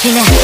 She left.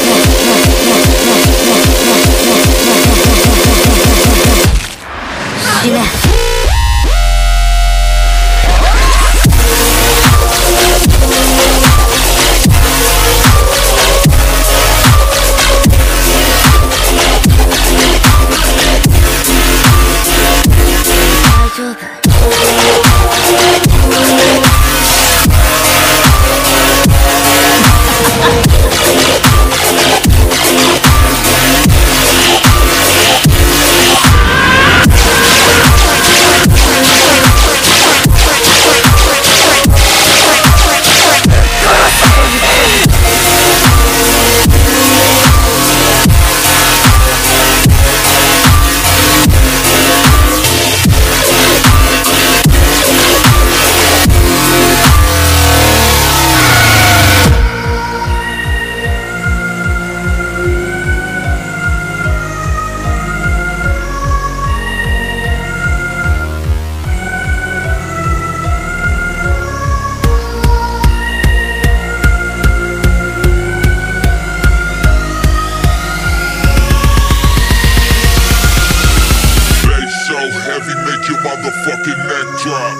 Heavy make your motherfucking neck drop